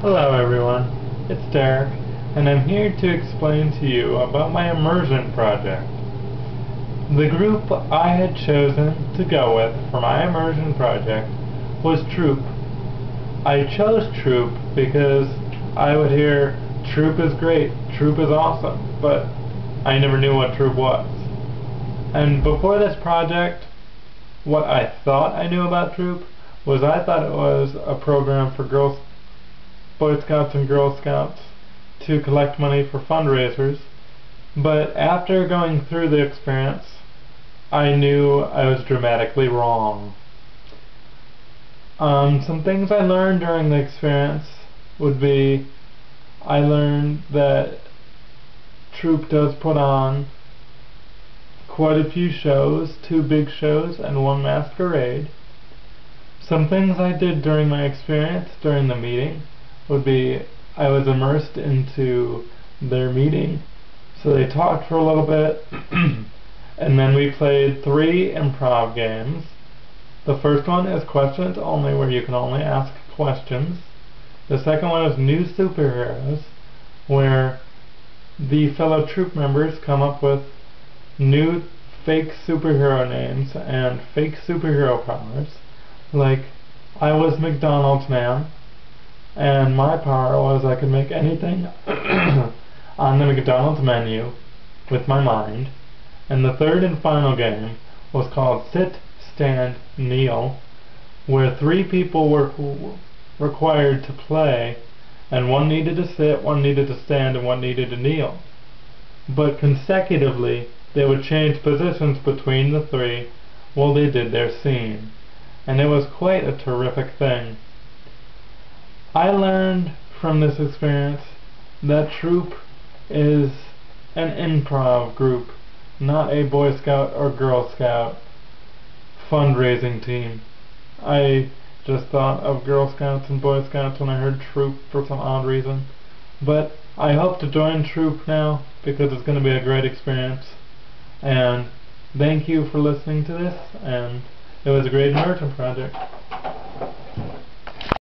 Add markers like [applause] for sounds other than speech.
Hello everyone, it's Derek, and I'm here to explain to you about my immersion project. The group I had chosen to go with for my immersion project was Troop. I chose Troop because I would hear Troop is great, Troop is awesome, but I never knew what Troop was. And before this project, what I thought I knew about Troop was I thought it was a program for girls Boy Scouts and Girl Scouts to collect money for fundraisers, but after going through the experience, I knew I was dramatically wrong. Um, some things I learned during the experience would be I learned that Troop does put on quite a few shows, two big shows and one masquerade. Some things I did during my experience, during the meeting, would be I was immersed into their meeting. So they talked for a little bit, [clears throat] and then we played three improv games. The first one is questions only, where you can only ask questions. The second one is new superheroes, where the fellow troop members come up with new fake superhero names and fake superhero powers. Like, I was McDonald's man, and my power was I could make anything [clears throat] on the McDonald's menu with my mind. And the third and final game was called Sit, Stand, Kneel, where three people were required to play, and one needed to sit, one needed to stand, and one needed to kneel. But consecutively, they would change positions between the three while they did their scene. And it was quite a terrific thing. I learned from this experience that Troop is an improv group, not a Boy Scout or Girl Scout fundraising team. I just thought of Girl Scouts and Boy Scouts when I heard Troop for some odd reason. But I hope to join Troop now because it's going to be a great experience. And thank you for listening to this, and it was a great immersion project.